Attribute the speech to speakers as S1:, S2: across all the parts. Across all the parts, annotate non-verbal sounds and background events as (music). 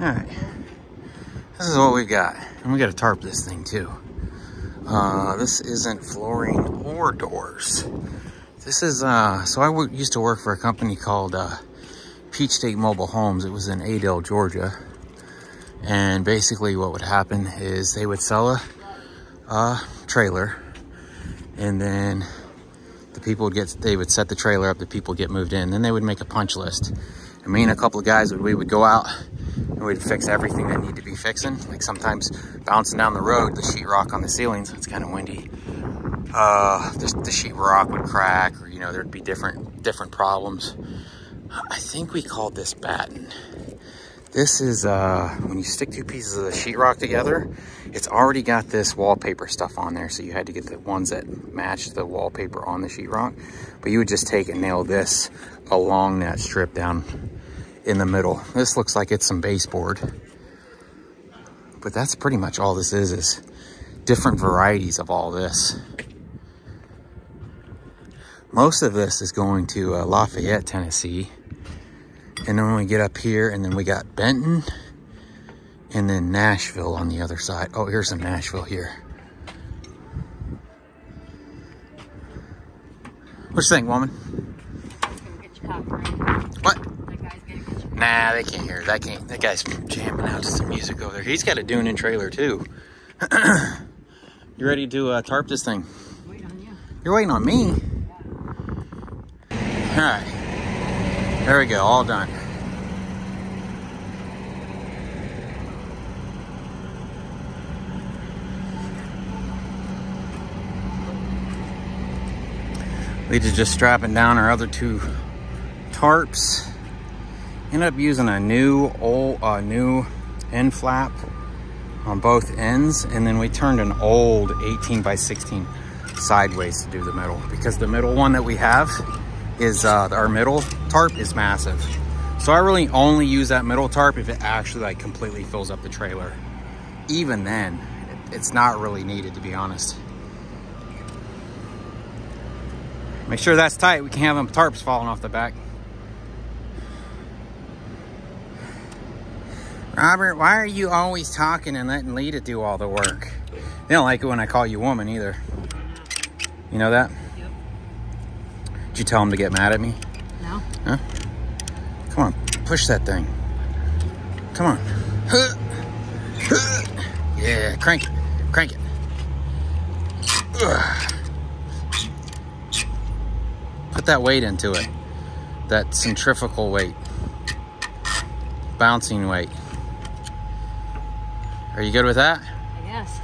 S1: Alright. This is what we got. And we got to tarp this thing too. Uh, this isn't flooring or doors. This is, uh, so I used to work for a company called uh, Peach State Mobile Homes. It was in Adel, Georgia. And basically what would happen is they would sell a, a trailer and then the people would get, they would set the trailer up, the people get moved in. Then they would make a punch list. And me and a couple of guys, would we would go out and we'd fix everything that needed to be fixing. Like sometimes bouncing down the road, the sheetrock on the ceilings, it's kind of windy. Uh, the, the sheetrock would crack or, you know, there'd be different, different problems. I think we called this batten. This is, uh, when you stick two pieces of the sheetrock together, it's already got this wallpaper stuff on there. So you had to get the ones that matched the wallpaper on the sheetrock. But you would just take and nail this along that strip down in the middle. This looks like it's some baseboard. But that's pretty much all this is, is different varieties of all this. Most of this is going to uh, Lafayette, Tennessee. And then when we get up here, and then we got Benton, and then Nashville on the other side. Oh, here's some Nashville here. What you think, woman? What? Nah, they can't hear. That can't. That guy's jamming out to some music over there. He's got a Doonan trailer too. (clears throat) you ready to uh, tarp this thing?
S2: On you.
S1: You're waiting on me. All right. There we go. All done. We just strapping down our other two tarps. Ended up using a new old, uh, new end flap on both ends, and then we turned an old 18 by 16 sideways to do the middle because the middle one that we have is uh, our middle tarp is massive. So I really only use that middle tarp if it actually like completely fills up the trailer. Even then, it's not really needed to be honest. Make sure that's tight. We can have them tarps falling off the back. Robert, why are you always talking and letting Lita do all the work? They don't like it when I call you woman either. You know that?
S2: Yep.
S1: Did you tell him to get mad at me?
S2: No.
S1: Huh? Come on, push that thing. Come on. (sighs) Yeah, crank it. Crank it. Put that weight into it. That centrifugal weight. Bouncing weight. Are you good with that?
S2: I guess.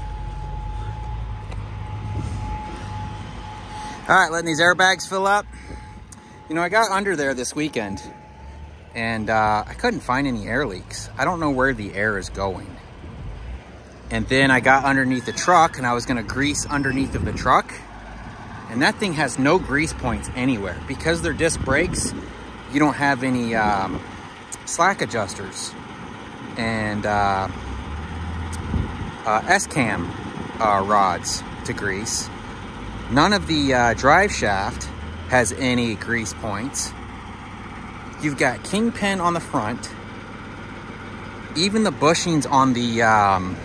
S1: All right, letting these airbags fill up. You know, I got under there this weekend and uh, I couldn't find any air leaks. I don't know where the air is going. And then I got underneath the truck and I was gonna grease underneath of the truck. And that thing has no grease points anywhere. Because they're disc brakes, you don't have any um, slack adjusters. And uh, uh, S-cam uh, rods to grease. None of the uh, drive shaft has any grease points. You've got kingpin on the front. Even the bushings on the um,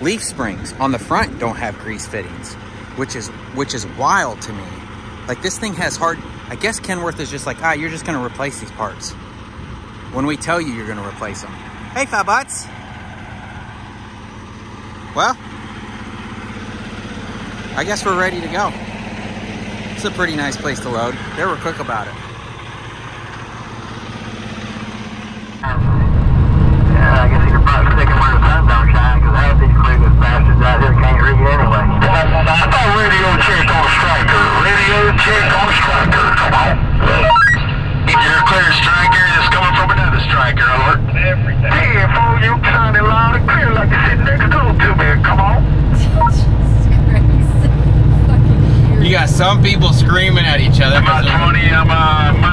S1: leaf springs on the front don't have grease fittings, which is which is wild to me. Like this thing has hard. I guess Kenworth is just like, ah, you're just gonna replace these parts. When we tell you you're gonna replace them. Hey, fat butts. Well, I guess we're ready to go. It's a pretty nice place to load. They were quick about it.
S3: Yeah, I guess you could probably stick him where the sun don't shine, because half these clueless bastards out here can't read anyway. I thought radio check on striker. Radio check on striker. Come on. You're a clear striker that's coming from another striker, alert. Everything. Hey, fool, you sounded loud and clear like you're sitting next door to me. Come on.
S2: Jesus Christ. Fucking
S1: You got some people screaming at each other.
S3: About 20, I'm uh,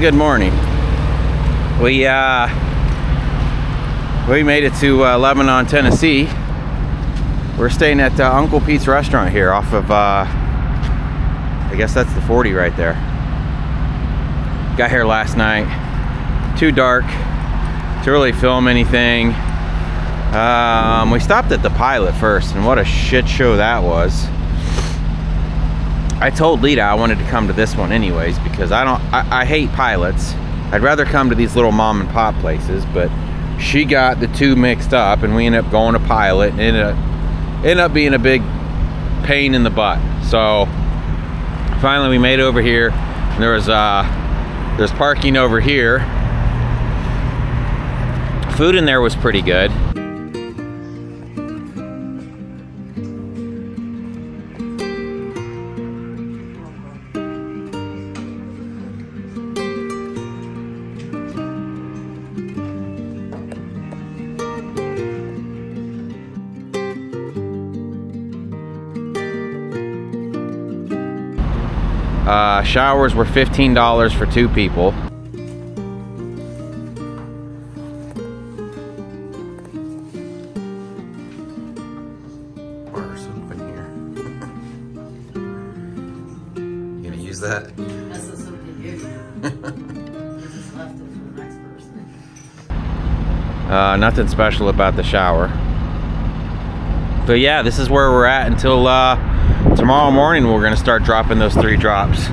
S1: good morning. We uh, we made it to uh, Lebanon, Tennessee. We're staying at uh, Uncle Pete's restaurant here, off of uh, I guess that's the 40 right there. Got here last night. Too dark to really film anything. Um, we stopped at the Pilot first, and what a shit show that was. I told Lita I wanted to come to this one anyways because I don't I, I, hate pilots. I'd rather come to these little mom and pop places, but she got the two mixed up and we ended up going to pilot and ended up ended up being a big pain in the butt. So finally we made over here and there was uh there's parking over here. Food in there was pretty good. Showers were $15 for two people. Pour soup in here. you gonna use that?
S2: That's something you. (laughs) This is left it for the next person.
S1: Uh, nothing special about the shower. But yeah, this is where we're at until uh, tomorrow morning. We're gonna start dropping those three drops.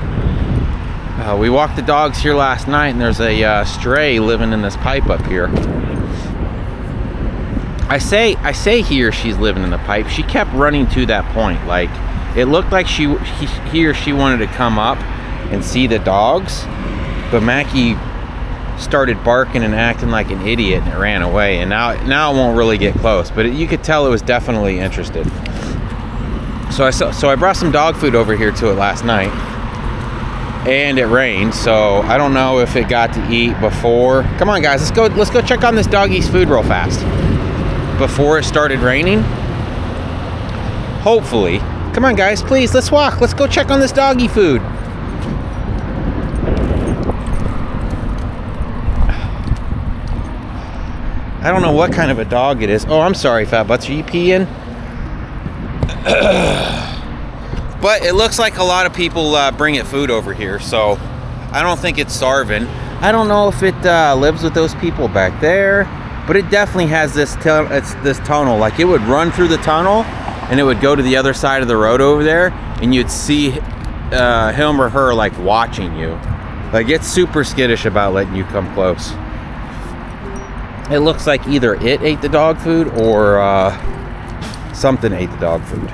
S1: Uh, we walked the dogs here last night, and there's a uh, stray living in this pipe up here. I say, I say here she's living in the pipe. She kept running to that point. Like it looked like she, he, he or she wanted to come up and see the dogs, but Mackie started barking and acting like an idiot and it ran away and now now it won't really get close but it, you could tell it was definitely interested so I so I brought some dog food over here to it last night and it rained so I don't know if it got to eat before come on guys let's go let's go check on this doggy's food real fast before it started raining hopefully come on guys please let's walk let's go check on this doggy food I don't know what kind of a dog it is. Oh, I'm sorry, Fat Butts. Are you peeing? (clears throat) but it looks like a lot of people uh, bring it food over here, so I don't think it's starving. I don't know if it uh, lives with those people back there, but it definitely has this it's this tunnel. Like it would run through the tunnel, and it would go to the other side of the road over there, and you'd see uh, him or her like watching you. Like it's super skittish about letting you come close it looks like either it ate the dog food or uh, something ate the dog food.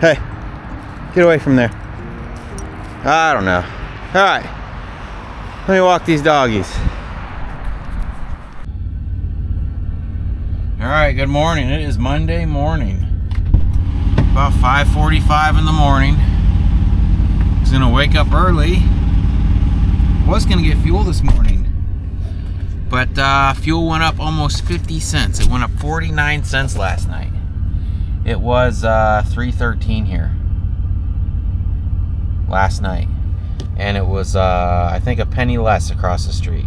S1: Hey, get away from there. I don't know. All right, let me walk these doggies. All right, good morning. It is Monday morning. About 5.45 in the morning. I was gonna wake up early. Was gonna get fuel this morning but uh, fuel went up almost 50 cents. It went up 49 cents last night. It was uh, 313 here last night. And it was, uh, I think, a penny less across the street.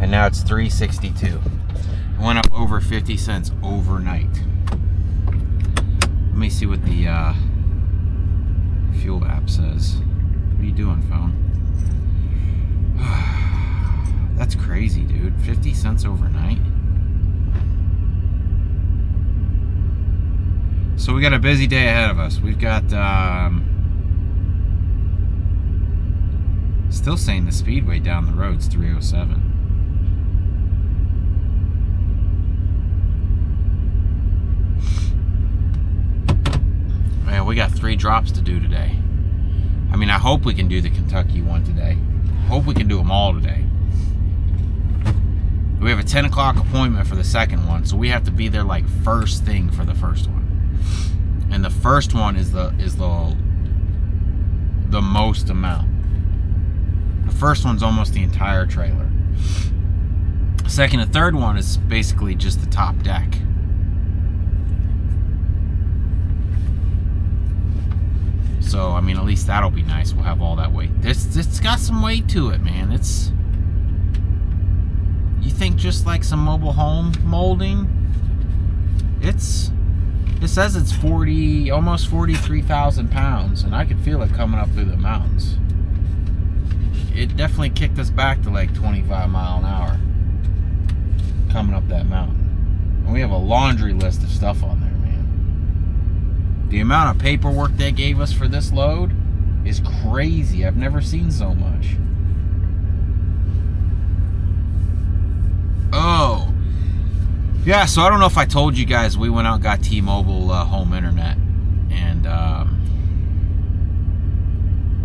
S1: And now it's 362. It went up over 50 cents overnight. Let me see what the uh, fuel app says. What are you doing, phone? (sighs) That's crazy, dude. 50 cents overnight. So we got a busy day ahead of us. We've got um, still saying the speedway down the road's 307. Man, we got three drops to do today. I mean, I hope we can do the Kentucky one today. Hope we can do them all today. We have a 10 o'clock appointment for the second one, so we have to be there like first thing for the first one. And the first one is the is the the most amount. The first one's almost the entire trailer. Second and third one is basically just the top deck. So I mean, at least that'll be nice. We'll have all that weight. It's it's got some weight to it, man. It's you think just like some mobile home molding. It's it says it's 40, almost 43,000 pounds, and I could feel it coming up through the mountains. It definitely kicked us back to like 25 mile an hour coming up that mountain. And we have a laundry list of stuff on there, man. The amount of paperwork they gave us for this load is crazy. I've never seen so much. Yeah, so I don't know if I told you guys we went out and got T-Mobile uh, home internet, and um,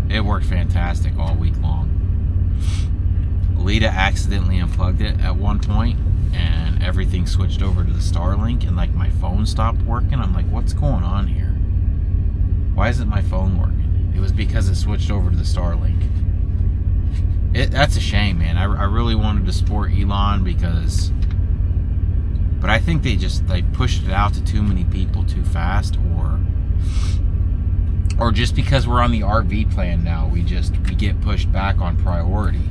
S1: it worked fantastic all week long. Lita accidentally unplugged it at one point, and everything switched over to the Starlink, and like my phone stopped working. I'm like, what's going on here? Why isn't my phone working? It was because it switched over to the Starlink. It, that's a shame, man. I, I really wanted to support Elon because but I think they just they pushed it out to too many people too fast or or just because we're on the RV plan now, we just we get pushed back on priority.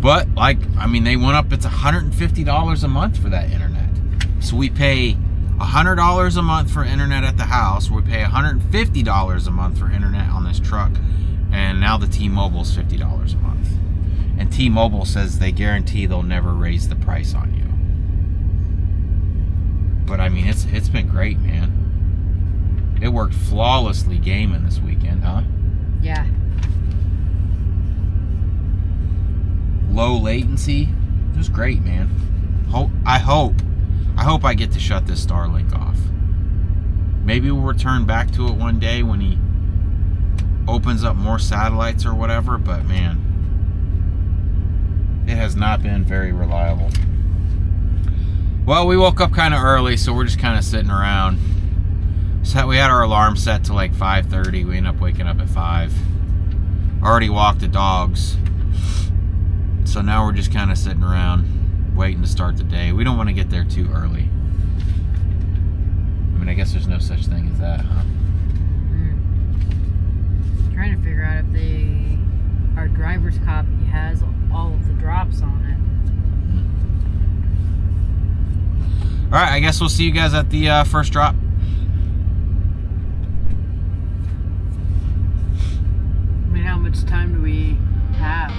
S1: But like I mean they went up it's $150 a month for that internet. So we pay $100 a month for internet at the house. We pay $150 a month for internet on this truck. And now the T-Mobile's $50 a month. And T-Mobile says they guarantee they'll never raise the price on you. But I mean, it's it's been great, man. It worked flawlessly gaming this weekend, huh?
S2: Yeah.
S1: Low latency. It was great, man. Hope I hope I hope I get to shut this Starlink off. Maybe we'll return back to it one day when he opens up more satellites or whatever, but man, it has not been very reliable. Well, we woke up kind of early, so we're just kind of sitting around. So we had our alarm set to like 5.30. We ended up waking up at 5. Already walked the dogs. So now we're just kind of sitting around, waiting to start the day. We don't want to get there too early. I mean, I guess there's no such thing as that, huh?
S2: Mm. Trying to figure out if they, our driver's copy has all of the drops on it.
S1: All right, I guess we'll see you guys at the uh, first drop.
S2: I mean, how much time do we have?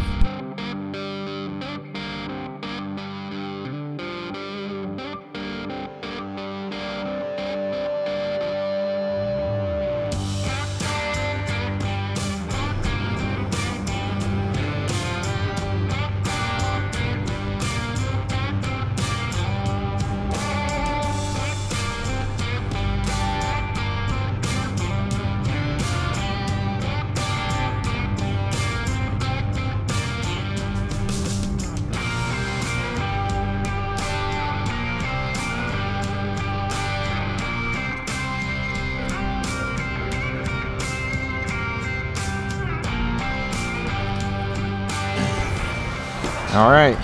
S1: All right.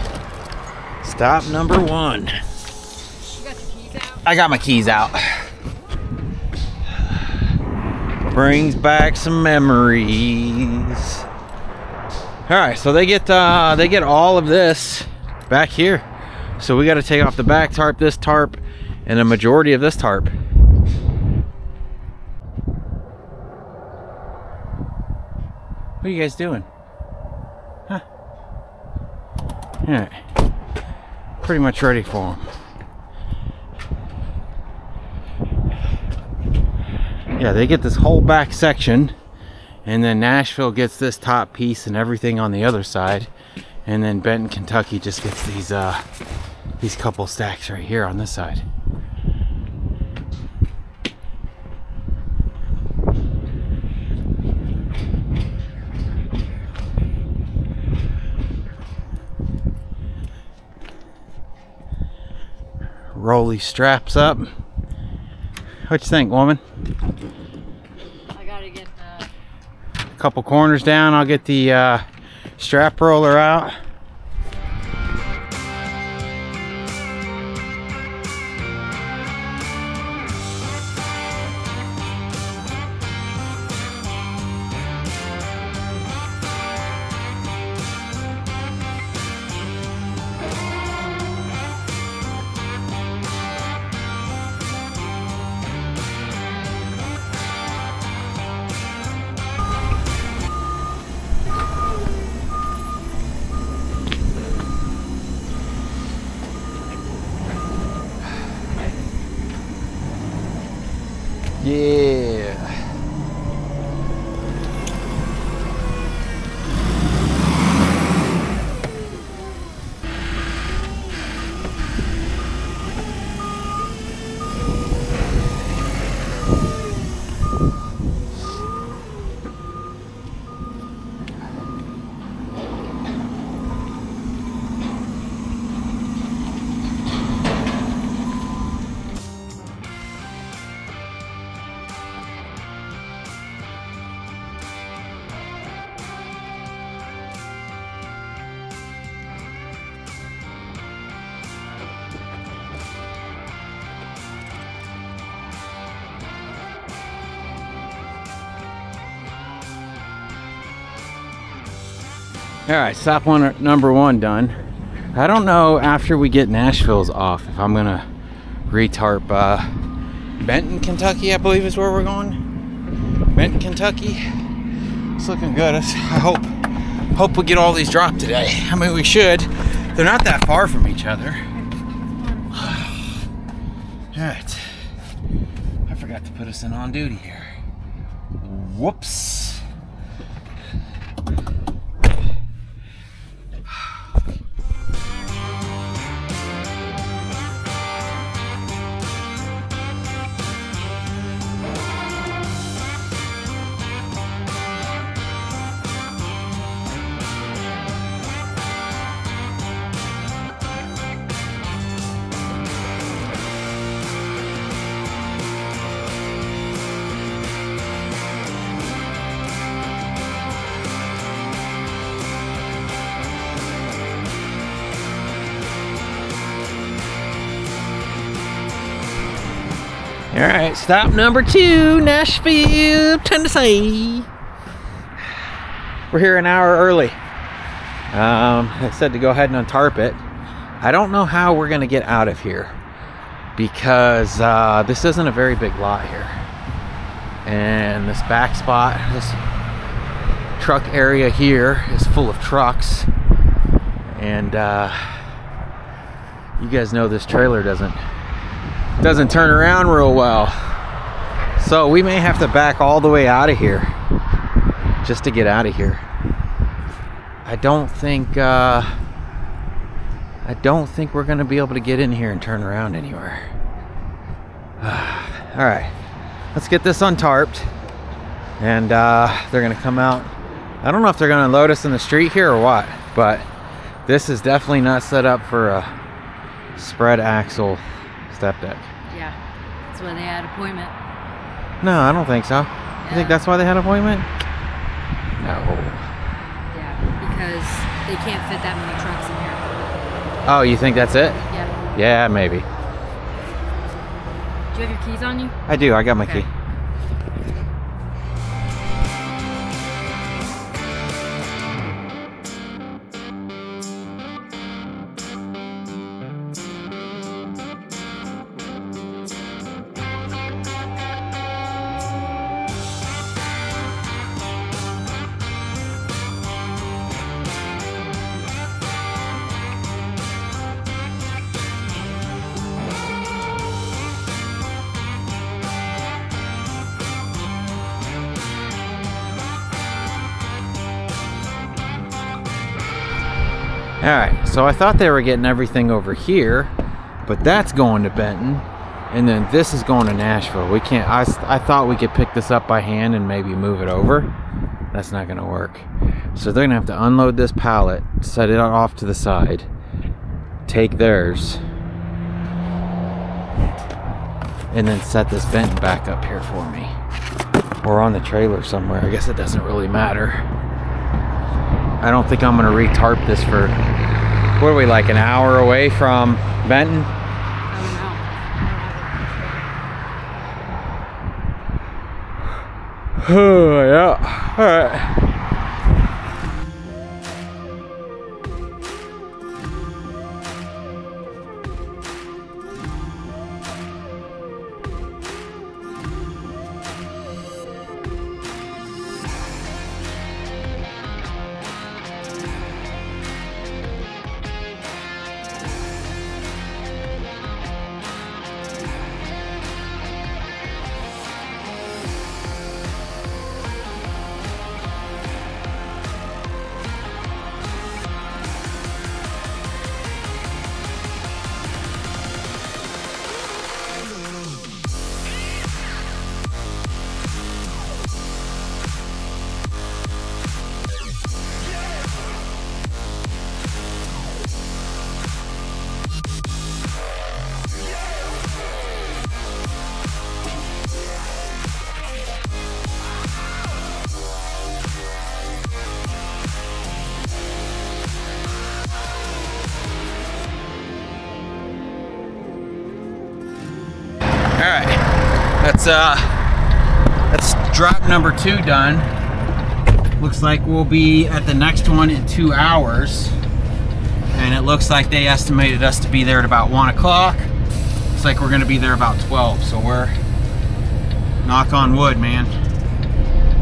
S1: Stop number one.
S2: Got?
S1: I got my keys out. Brings back some memories. All right, so they get uh, they get all of this back here. So we got to take off the back tarp, this tarp, and a majority of this tarp. What are you guys doing? Alright. Pretty much ready for them. Yeah, they get this whole back section and then Nashville gets this top piece and everything on the other side. And then Benton, Kentucky just gets these uh, these couple stacks right here on this side. Roll these straps up. What you think, woman?
S2: I gotta get the.
S1: couple corners down. I'll get the uh, strap roller out. All right, stop one number one done. I don't know after we get Nashville's off if I'm gonna retarp uh, Benton, Kentucky. I believe is where we're going. Benton, Kentucky. It's looking good. I hope hope we get all these dropped today. I mean, we should. They're not that far from each other. All right. I forgot to put us in on duty here. Whoops. Right, stop number two, Nashville, Tennessee. We're here an hour early. Um, I said to go ahead and untarp it. I don't know how we're gonna get out of here because uh, this isn't a very big lot here, and this back spot, this truck area here is full of trucks, and uh, you guys know this trailer doesn't doesn't turn around real well. So we may have to back all the way out of here just to get out of here. I don't think uh, I don't think we're gonna be able to get in here and turn around anywhere. (sighs) all right, let's get this untarped, and uh, they're gonna come out. I don't know if they're gonna load us in the street here or what, but this is definitely not set up for a spread axle step deck.
S2: Yeah, that's why they had appointment.
S1: No, I don't think so. You think that's why they had appointment? No.
S2: Yeah, because they can't fit that many trucks in here.
S1: Oh, you think that's it?
S2: Yeah.
S1: Yeah, maybe.
S2: Do you have your keys on you?
S1: I do. I got my
S2: Okay.
S1: key. So I thought they were getting everything over here, but that's going to Benton, and then this is going to Nashville. We can't, I, I thought we could pick this up by hand and maybe move it over. That's not gonna work. So they're gonna have to unload this pallet, set it off to the side, take theirs, and then set this Benton back up here for me. Or on the trailer somewhere. I guess it doesn't really matter. I don't think I'm gonna retarp this for what are we like an hour away from Benton? (sighs) Yeah. All uh, that's drop number two done. Looks like we'll be at the next one in two hours, and it looks like they estimated us to be there at about one o'clock. Looks like we're gonna be there about 12, so we're knock on wood, man.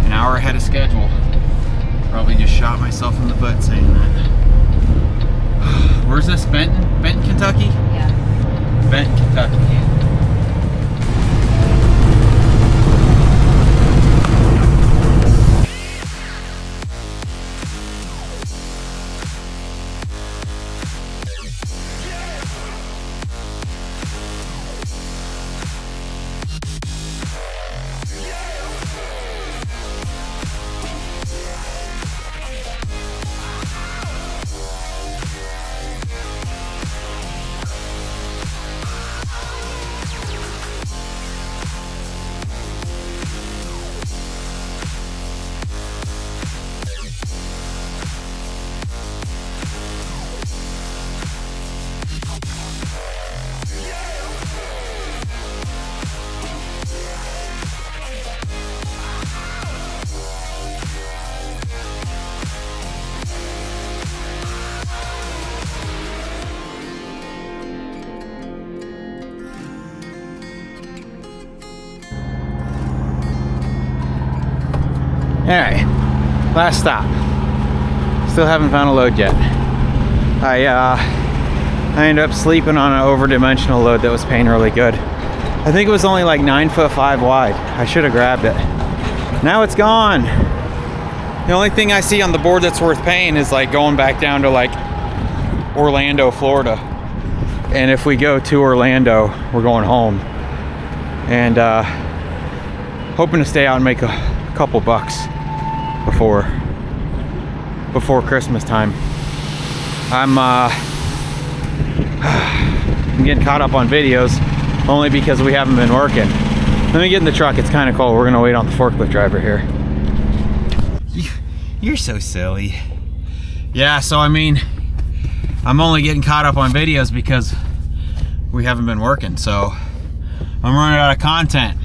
S1: An hour ahead of schedule. Probably just shot myself in the butt saying that. (sighs) Where's this? Benton? Benton, Kentucky? All right, last stop. Still haven't found a load yet. I uh, I ended up sleeping on an over-dimensional load that was paying really good. I think it was only like nine foot five wide. I should have grabbed it. Now it's gone. The only thing I see on the board that's worth paying is like going back down to like Orlando, Florida. And if we go to Orlando, we're going home. And uh, hoping to stay out and make a couple bucks before before Christmas time. I'm uh, (sighs) I'm getting caught up on videos only because we haven't been working. Let me get in the truck. It's kind of cold. We're gonna wait on the forklift driver here. (laughs) You're so silly. Yeah, so I mean, I'm only getting caught up on videos because we haven't been working. So I'm running out of content.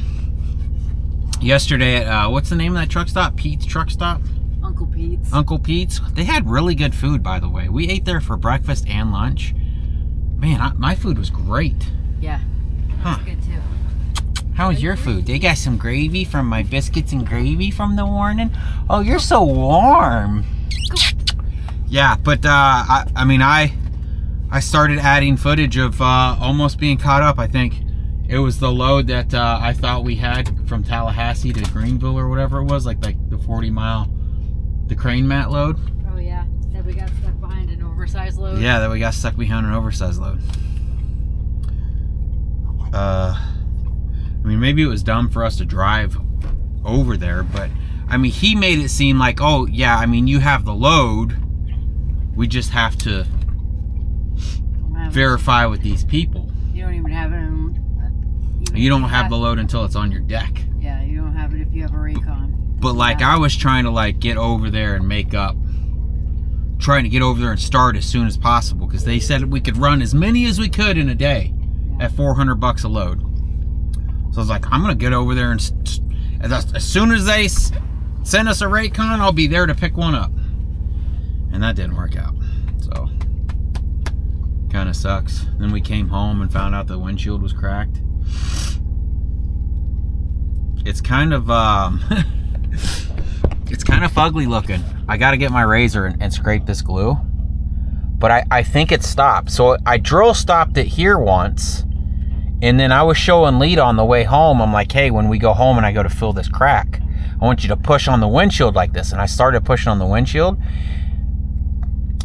S1: Yesterday at, uh, what's the name of that truck stop? Pete's Truck Stop?
S2: Uncle Pete's.
S1: Uncle Pete's. They had really good food, by the way. We ate there for breakfast and lunch. Man, I, my food was great.
S2: yeah.
S1: Huh.
S2: Good too.
S1: How was your food? They got some gravy from my biscuits and gravy from the warning. Oh, you're so warm. Yeah, but uh, I, I mean, I, I started adding footage of uh, almost being caught up. I think it was the load that uh, I thought we had from Tallahassee to Greenville or whatever it was, like like the 40 mile, the crane mat load.
S2: Oh yeah. That we got stuck behind an oversized load.
S1: Yeah, that we got stuck behind an oversized load. Uh, I mean, maybe it was dumb for us to drive over there, but I mean, he made it seem like, oh, yeah, I mean, you have the load. We just have to
S2: Don't have it.
S1: verify with these people.
S2: You don't even have it.
S1: You don't have the load until it's on your deck.
S2: Yeah, you don't have it if you have a rate con.
S1: But like I was trying to like get over there and make up trying to get over there and start as soon as possible because they said we could run as many as we could in a day at 400 bucks a load. So I was like, I'm gonna get over there and as, as soon as they s- send us a rate con, I'll be there to pick one up. And that didn't work out. So kind of sucks. Then we came home and found out the windshield was cracked. It's kind of um (laughs) it's kind of fugly looking. I got to get my razor and, and scrape this glue. But I, I think it stopped. So I drill stopped it here once. And then I was showing Lita on the way home. I'm like, hey, when we go home and I go to fill this crack, I want you to push on the windshield like this. And I started pushing on the windshield.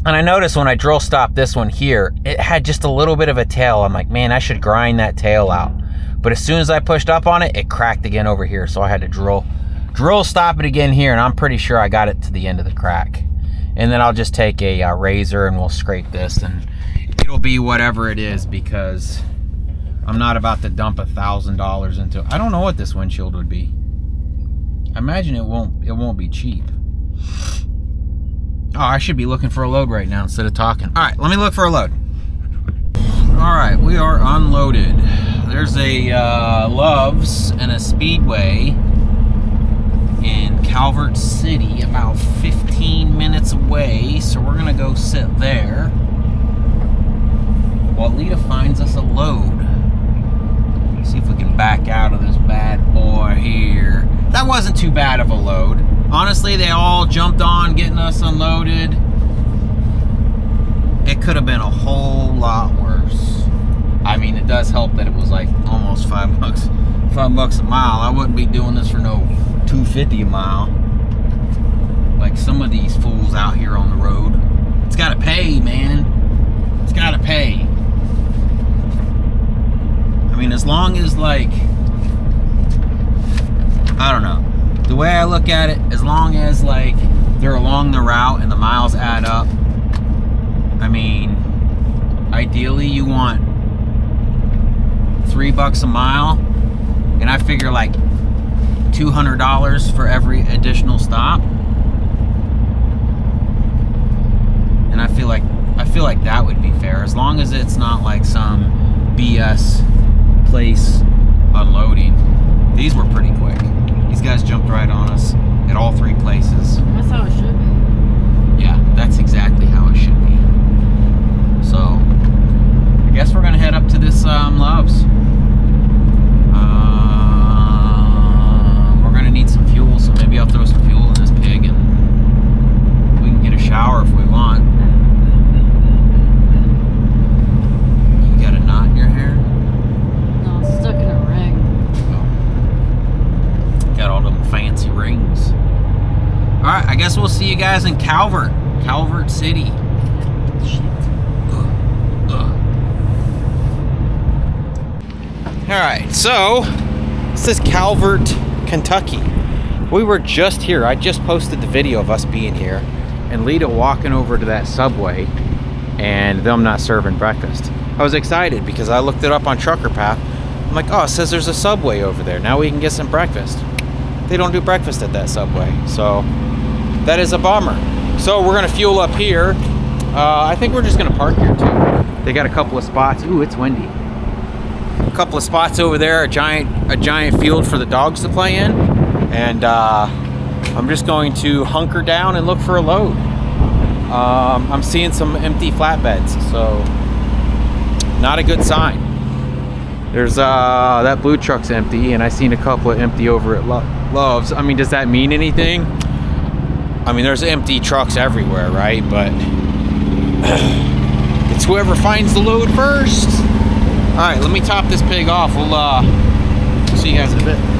S1: And I noticed when I drill stopped this one here, it had just a little bit of a tail. I'm like, man, I should grind that tail out. But as soon as I pushed up on it, it cracked again over here. So I had to drill drill stop it again here and I'm pretty sure I got it to the end of the crack. And then I'll just take a uh, razor and we'll scrape this and it'll be whatever it is because I'm not about to dump a thousand dollars into I don't know what this windshield would be. I imagine it won't it won't be cheap. Oh, I should be looking for a load right now instead of talking. All right, let me look for a load. All right, we are unloaded. There's a uh, Love's and a Speedway in Calvert City, about 15 minutes away. So we're gonna go sit there while Lita finds us a load. See if we can back out of this bad boy here. That wasn't too bad of a load. Honestly, they all jumped on getting us unloaded. It could have been a whole lot worse. I mean, it does help that it was like almost five bucks, five bucks a mile. I wouldn't be doing this for no 250 a mile. Like some of these fools out here on the road. It's gotta pay, man. It's gotta pay. I mean, as long as like, I don't know. The way I look at it, as long as like they're along the route and the miles add up, I mean, ideally you want three bucks a mile, and I figure like two hundred dollars for every additional stop. And I feel like I feel like that would be fair, as long as it's not like some BS place unloading. These were pretty quick. These guys jumped right on us at all three places.
S2: That's how it should be.
S1: Yeah, that's exactly how it should be. So, I guess we're gonna head up to this um, Love's. Um, we're gonna need some fuel, so maybe I'll throw some fuel in this pig and we can get a shower if we want. You got a knot in your hair?
S2: No, it's stuck in a ring. Oh.
S1: Got all them fancy rings. All right, I guess we'll see you guys in Calvert, Calvert City. All right, so this is Calvert, Kentucky. We were just here. I just posted the video of us being here and Lita walking over to that subway and them not serving breakfast. I was excited because I looked it up on Trucker Path. I'm like, oh, it says there's a subway over there. Now we can get some breakfast. They don't do breakfast at that subway, so that is a bummer. So we're gonna fuel up here. Uh, I think we're just gonna park here too. They got a couple of spots. Ooh, it's windy. A couple of spots over there, a giant, a giant field for the dogs to play in, and uh, I'm just going to hunker down and look for a load. Um, I'm seeing some empty flatbeds, so not a good sign. There's uh that blue truck's empty, and I seen a couple of empty over at Lo- Love's. I mean, does that mean anything? I mean, there's empty trucks everywhere, right? But (clears throat) it's whoever finds the load first. All right, let me top this pig off. We'll uh, see you guys in a bit.